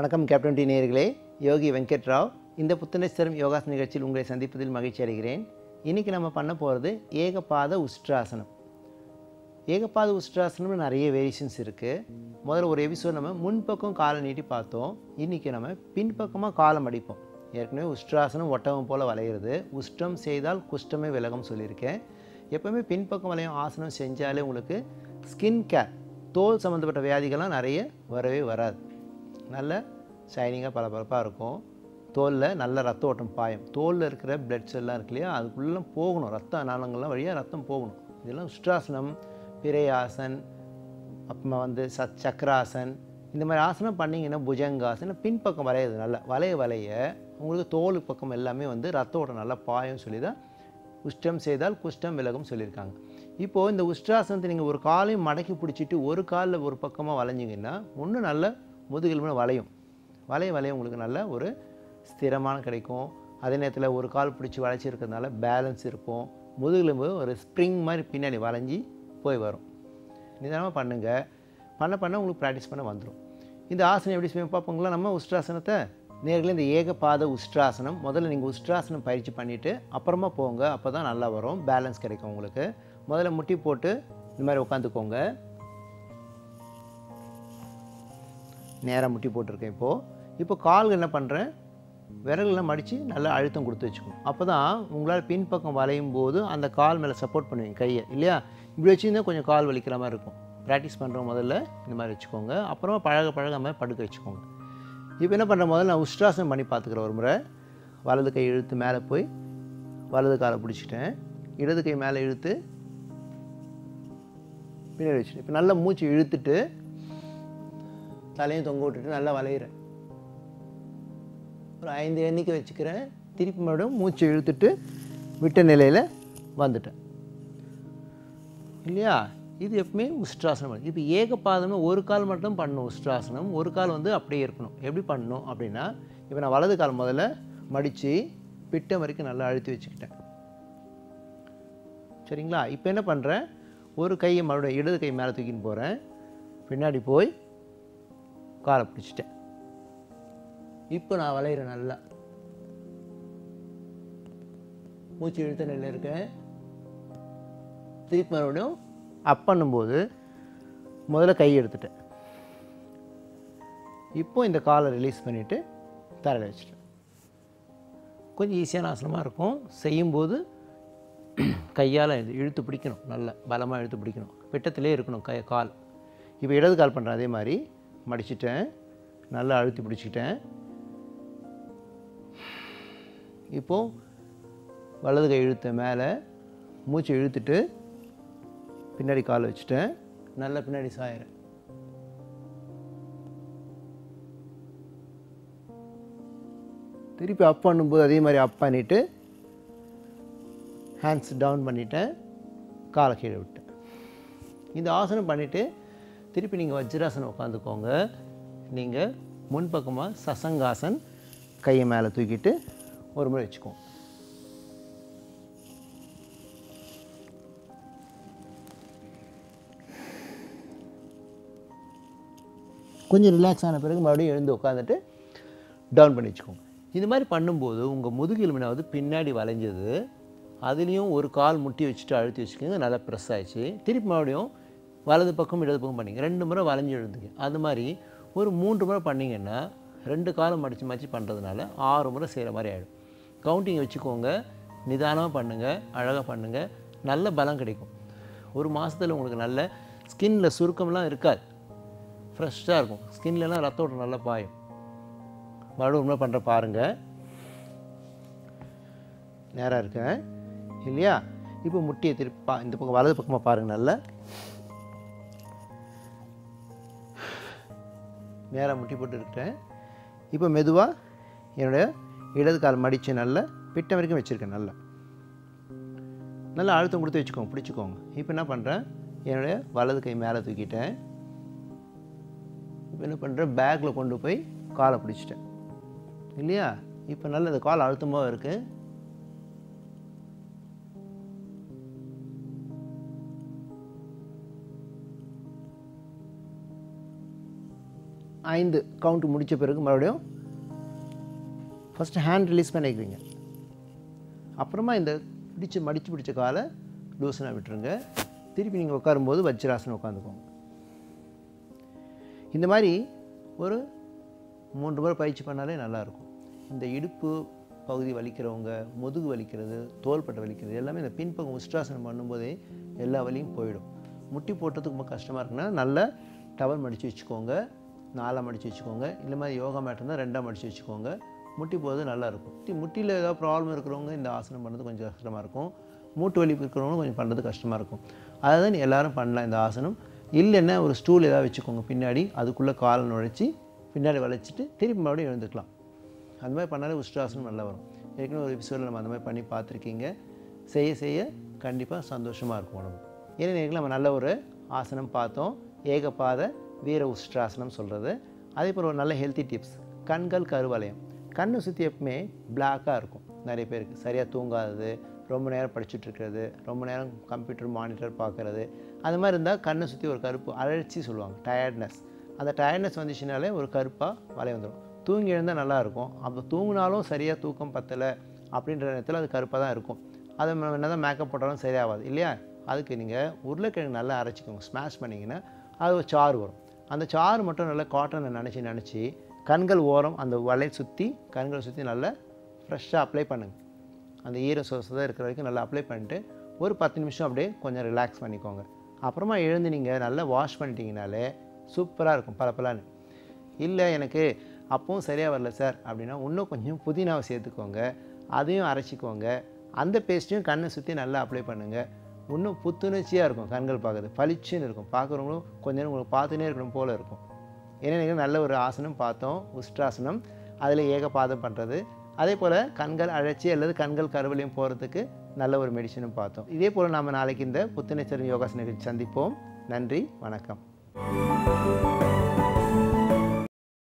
வணக்கம் captain D நேர்களே யோகி வெங்கட் ராவ் இந்த புத்துணர்ச்சித்தரும் யோகாசன நிகழ்ச்சியில் உங்களை சந்திப்பதில் மகிழ்ச்சி அடைகிறேன். இன்றைக்கி நம்ம பண்ண போகிறது ஏகபாத உஷ்ட்ராசனம். ஏகபாத உஷ்ட்ராசனம்னு நிறைய வேரியேஷன்ஸ் இருக்குது முதல்ல ஒரு எபிசோட் நம்ம முன்பக்கம் காலை நீட்டி பார்த்தோம். இன்றைக்கி நம்ம பின்பக்கமாக காலம் அடிப்போம். ஏற்கனவே உஷ்ட்ராசனம் ஒட்டகம் போல் வளையிறது. உஷ்டம் செய்தால் குஷ்டமே விலகும் சொல்லியிருக்கேன். எப்போவுமே பின்பக்கம் வளையும் ஆசனம் செஞ்சாலே உங்களுக்கு ஸ்கின் கேர் தோல் சம்மந்தப்பட்ட வியாதிகள்லாம் நிறைய வரவே வராது. நல்ல ஷைனிங்காக பளபளப்பாக இருக்கும். தோலில் நல்ல ரத்த ஓட்டம் பாயும். தோலில் இருக்கிற பிளட் செல்லாம் இருக்கு இல்லையா? அதுக்குள்ளே போகணும். ரத்த நாளங்கள்லாம் வழியாக ரத்தம் போகணும். இதெல்லாம் உஷ்ட்ராசனம் பிறையாசன் அப்புறமா வந்து சத் சக்கராசன் இந்த மாதிரி ஆசனம் பண்ணிங்கன்னா புஜங்காசனம் பின்பக்கம் வளையுது நல்லா வளைய வளைய உங்களுக்கு தோல் பக்கம் எல்லாமே வந்து ரத்த ஓட்டம் நல்லா பாயும் சொல்லி தான் உஷ்டம் செய்தால் குஷ்டம் விலகும் சொல்லியிருக்காங்க. இப்போது இந்த உஷ்டாசனத்தை நீங்கள் ஒரு காலையும் மடக்கி பிடிச்சிட்டு ஒரு காலில் ஒரு பக்கமாக வளைஞ்சிங்கன்னா ஒன்று நல்ல முதுகெலும்பு வளையும். வளைய வளைய உங்களுக்கு நல்ல ஒரு ஸ்திரமான கிடைக்கும். அதே நேரத்தில் ஒரு கால் பிடிச்சி வளைச்சிருக்கிறதுனால பேலன்ஸ் இருக்கும். முதுகெலும்பு ஒரு ஸ்ப்ரிங் மாதிரி பின்னாடி வளைஞ்சி போய் வரும். நிதானமாக பண்ணுங்கள் பண்ண பண்ண உங்களுக்கு ப்ராக்டிஸ் பண்ண வந்துடும் இந்த ஆசனம் எப்படி செய்ய பார்ப்போங்களா? நம்ம உஷ்ட்ராசனத்தை நேரில் இந்த ஏகபாத உஷ்ட்ராசனம். முதல்ல நீங்கள் உஷ்ட்ராசனம் பயிற்சி பண்ணிவிட்டு அப்புறமா போங்க. அப்போ தான் நல்லா வரும். பேலன்ஸ் கிடைக்கும் உங்களுக்கு. முதல்ல முட்டி போட்டு இந்த மாதிரி உட்காந்துக்கோங்க. நேராக முட்டி போட்டிருக்கேன் இப்போது இப்போ கால்கள் என்ன பண்ணுறேன் விரல்களை மடித்து நல்லா அழுத்தம் கொடுத்து வச்சுக்கணும். அப்போ தான் உங்களால் பின்பக்கம் வளையும் போது அந்த கால் மேலே சப்போர்ட் பண்ணுவீங்க கையை. இல்லையா? இப்படி வச்சுருந்தா கொஞ்சம் கால் வலிக்கிற மாதிரி இருக்கும். ப்ராக்டிஸ் பண்ணுற முதல்ல இந்த மாதிரி வச்சுக்கோங்க. அப்புறமா பழக பழக மாதிரி படுக்க வச்சுக்கோங்க. இப்போ என்ன பண்ணுற முதல்ல நான் உஷ்டாசனம் பண்ணி பார்த்துக்கிறேன் ஒரு முறை. வலது கை இழுத்து மேலே போய் வலது காலை பிடிச்சிட்டேன். இடது கை மேலே இழுத்து பின்னாடி வச்சுட்டேன். இப்போ நல்லா மூச்சு இழுத்துட்டு தலையும் தொங்க விட்டுட்டு நல்லா வளையிறேன். ஒரு ஐந்து எண்ணிக்கை வச்சுக்கிறேன். திருப்பி மறுபடியும் மூச்சு இழுத்துட்டு விட்ட நிலையில் வந்துட்டேன். இல்லையா? இது எப்பவுமே உஷ்ட்ராசனம். இப்போ ஏகபாதம்னு ஒரு கால் மட்டும் பண்ணணும் உஷ்ட்ராசனம். ஒரு கால் வந்து அப்படியே இருக்கணும். எப்படி பண்ணணும் அப்படின்னா இப்போ நான் வலது கால் முதல்ல மடித்து பிட்டம் வரைக்கும் நல்லா அழுத்தி வச்சுக்கிட்டேன். சரிங்களா? இப்போ என்ன பண்ணுறேன் ஒரு கையை மறுபடியும் இடது கை மேலே தூக்கின்னு போகிறேன் பின்னாடி போய் காலை பிடிச்சிட்டேன். இப்போ நான் வளையிறேன் நல்லா. மூச்சு இழுத்த நிலையில் இருக்கேன். திருப்பி மறுபடியும் அப் பண்ணும்போது முதல்ல கை எடுத்துட்டேன். இப்போ இந்த காலை ரிலீஸ் பண்ணிவிட்டு தரையில் வச்சுட்டேன். கொஞ்சம் ஈஸியான ஆசனமாக இருக்கும். செய்யும்போது கையால் இது இழுத்து பிடிக்கணும். நல்லா பலமாக இழுத்து பிடிக்கணும். பிட்டத்திலே இருக்கணும் கை கால். இப்போ இடது கால் பண்ணுறேன் அதே மாதிரி மடிச்சிட்டேன். நல்லா அழுத்தி பிடிச்சிக்கிட்டேன். இப்போது வலது கை இழுத்த மேலே மூச்சு இழுத்துட்டு பின்னாடி கால் வச்சுட்டேன். நல்லா பின்னாடி சாயிறேன் திருப்பி அப் பண்ணும்போது அதே மாதிரி அப் பண்ணிவிட்டு ஹேண்ட்ஸ் டவுன் பண்ணிவிட்டேன் காலை கீழே விட்டேன். இந்த ஆசனம் பண்ணிவிட்டு திருப்பி நீங்கள் வஜ்ராசனம் உட்காந்துக்கோங்க. நீங்கள் முன்பக்கமாக சசங்காசன் கையை மேலே தூக்கிட்டு ஒரு முறை வச்சுக்கோங்க கொஞ்சம் ரிலாக்ஸ் ஆன பிறகு மறுபடியும் எழுந்து உட்காந்துட்டு டவுன் பண்ணி வச்சுக்கோங்க. இது மாதிரி பண்ணும்போது உங்கள் முதுகெலும்பினாவது பின்னாடி வளைஞ்சது அதுலேயும் ஒரு கால் முட்டி வச்சுட்டு அழுத்தி வச்சுக்கோங்க நல்லா ப்ரெஸ் ஆயிடுச்சு. திருப்பி மறுபடியும் வலது பக்கம் இடது பக்கம் பண்ணிங்க. ரெண்டு முறை வளைஞ்சு எழுதுங்க அது மாதிரி ஒரு மூன்று முறை பண்ணிங்கன்னா ரெண்டு காலம் மடித்து மடித்து பண்ணுறதுனால ஆறு முறை செய்கிற மாதிரி ஆகிடும் கவுண்டிங் வச்சுக்கோங்க. நிதானமாக பண்ணுங்கள் அழகாக பண்ணுங்கள் நல்ல பலம் கிடைக்கும். ஒரு மாதத்தில் உங்களுக்கு நல்ல ஸ்கின்ல சுருக்கம்லாம் இருக்காது. ஃப்ரெஷ்ஷாக இருக்கும். ஸ்கின்லலாம் ரத்த ஓட்டம் நல்லா பாயும். மறுபடியும் உண்மை பண்ணுற பாருங்கள் நேராக இருக்கேன். இல்லையா? இப்போ முட்டியை திருப்பி பா இந்த பக்கம் வலது பக்கமாக பாருங்கள் நல்லா. நேராக முட்டி போட்டு இருக்கிறேன் இப்போ மெதுவாக என்னுடைய இடது கால் மடித்து நல்லா பிட்ட வரைக்கும் வச்சுருக்கேன் நல்லா. நல்லா அழுத்தம் கொடுத்து வச்சுக்கோங்க பிடிச்சிக்கோங்க. இப்போ என்ன பண்ணுறேன் என்னுடைய வலது கை மேலே தூக்கிட்டேன். இப்போ என்ன பண்ணுறேன் பேக்கில் கொண்டு போய் காலை பிடிச்சிட்டேன். இல்லையா? இப்போ நல்லா இந்த கால் அழுத்தமாக இருக்குது ஐந்து கவுண்ட் முடித்த பிறகு மறுபடியும் ஃபஸ்ட்டு ஹேண்ட் ரிலீஸ் பண்ணிக்கிறீங்க அப்புறமா இந்த பிடிச்ச மடித்து பிடிச்ச காலை லூசனாக விட்டுருங்க. திருப்பி நீங்கள் உட்காரும்போது வஜ்ராசனம் உட்காந்துக்கோங்க. இந்த மாதிரி ஒரு மூன்று முறை பயிற்சி பண்ணாலே நல்லாயிருக்கும். இந்த இடுப்பு பகுதி வலிக்கிறவங்க முதுகு வலிக்கிறது தோள்பட்டை வலிக்கிறது எல்லாமே இந்த பின்பக்கம் உஷ்டாசனம் பண்ணும்போதே எல்லா வலியும் போயிடும். முட்டி போட்டதுக்கு ரொம்ப கஷ்டமாக இருக்குன்னா நல்ல டவல் மடித்து வச்சுக்கோங்க. நாலாக மடித்து வச்சுக்கோங்க. இல்லை மாதிரி யோகா மேட் இருந்தால் ரெண்டாக மடித்து வச்சுக்கோங்க. முட்டி போகிறது நல்லாயிருக்கும் முட்டி முட்டியில் ஏதாவது ப்ராப்ளம் இருக்கிறவங்க இந்த ஆசனம் பண்ணுறது கொஞ்சம் கஷ்டமாக இருக்கும். மூட்டு வலி இருக்கிறவங்க கொஞ்சம் பண்ணுறது கஷ்டமாக இருக்கும். அதை தான் எல்லோரும் பண்ணலாம் இந்த ஆசனம். இல்லைன்னா ஒரு ஸ்டூல் ஏதாவது வச்சுக்கோங்க பின்னாடி. அதுக்குள்ளே காலை நுழைச்சி பின்னாடி வளைச்சிட்டு திருப்பி மறுபடியும் எழுந்துக்கலாம். அந்த மாதிரி பண்ணாலே உஷ்டாசனம் நல்லா வரும். ஏற்கனவே ஒரு எபிசோடில் நம்ம அந்த மாதிரி பண்ணி பார்த்துருக்கீங்க. செய்ய செய்ய கண்டிப்பாக சந்தோஷமாக இருக்கும் உடம்பு. ஏன்னா நம்ம நல்ல ஒரு ஆசனம் பார்த்தோம். ஏகப்பாத வீர உஸ்ட்ராசனம் சொல்கிறது அதே போல் ஒரு நல்ல ஹெல்த்தி டிப்ஸ் கண்கள் கருவலயம் கண்ணை சுற்றி எப்பவுமே பிளாக்காக இருக்கும். நிறைய பேருக்கு. சரியாக தூங்காதது ரொம்ப நேரம் படிச்சுட்ருக்கிறது ரொம்ப நேரம் கம்ப்யூட்டர் மானிட்டர் பார்க்குறது. அது மாதிரி இருந்தால் கண்ணை சுற்றி ஒரு கருப்பு அழற்சி சொல்லுவாங்க டயர்ட்னஸ் அந்த டயர்ட்னஸ் வந்துச்சுனாலே ஒரு கருப்பாக வலை வந்துடும் தூங்கி எழுந்தால் நல்லாயிருக்கும் அப்போ தூங்கினாலும் சரியாக தூக்கம் பத்தலை அப்படின்ற நேரத்தில் அது கருப்பாக தான் இருக்கும். அதை என்ன தான் மேக்கப் போட்டாலும் சரியாகாது. இல்லையா? அதுக்கு நீங்கள் உருளைக்கிழங்கு நல்லா அரைச்சிக்கோங்க. ஸ்மாஷ் பண்ணிங்கன்னா அது ஒரு சாறு வரும். அந்த சாறு மட்டும் நல்லா காட்டனை நினச்சி நினச்சி கண்கள் ஓரம் அந்த வலையை சுற்றி கண்களை சுற்றி நல்லா ஃப்ரெஷ்ஷாக அப்ளை பண்ணுங்கள் அந்த ஈர சொசதாக இருக்கிற வரைக்கும் நல்லா அப்ளை பண்ணிட்டு ஒரு பத்து நிமிஷம் அப்படியே கொஞ்சம் ரிலாக்ஸ் பண்ணிக்கோங்க. அப்புறமா எழுந்து நீங்கள் நல்லா வாஷ் பண்ணிட்டீங்கனாலே சூப்பராக இருக்கும் பளபளன்னு. இல்லை எனக்கு அப்பவும் சரியாக வரல சார் அப்படின்னா இன்னும் கொஞ்சம் புதினாவை சேர்த்துக்கோங்க. அதையும் அரைச்சிக்கோங்க. அந்த பேஸ்ட்டையும் கண்ணை சுற்றி நல்லா அப்ளை பண்ணுங்கள் இன்னும் புத்துணர்ச்சியாக இருக்கும் கண்கள் பார்க்குறது. பளிச்சுன்னு இருக்கும். பார்க்குறவங்களும் கொஞ்ச நேரம் உங்களுக்கு பார்த்துனே இருக்கணும் போல் இருக்கும். ஏன்னா நல்ல ஒரு ஆசனம் பார்த்தோம் உஷ்டாசனம். அதில் ஏகபாதம் பண்ணுறது அதே போல் கண்கள் அழைச்சி அல்லது கண்கள் கருவிலையும் போகிறதுக்கு நல்ல ஒரு மெடிசனும் பார்த்தோம். இதே போல் நாம் நாளைக்கு இந்த புத்துணர்ச்சி யோகாசனங்கள் சந்திப்போம். நன்றி வணக்கம்.